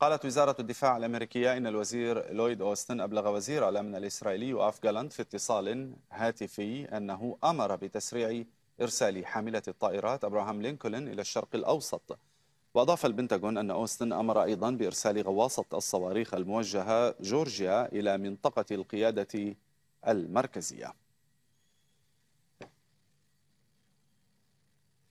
قالت وزارة الدفاع الأمريكية إن الوزير لويد أوستن أبلغ وزير الأمن الإسرائيلي وآف جالانت في اتصال هاتفي أنه أمر بتسريع إرسال حاملة الطائرات أبراهام لينكولن إلى الشرق الأوسط. وأضاف البنتاغون أن أوستن أمر أيضا بإرسال غواصة الصواريخ الموجهة جورجيا إلى منطقة القيادة المركزية.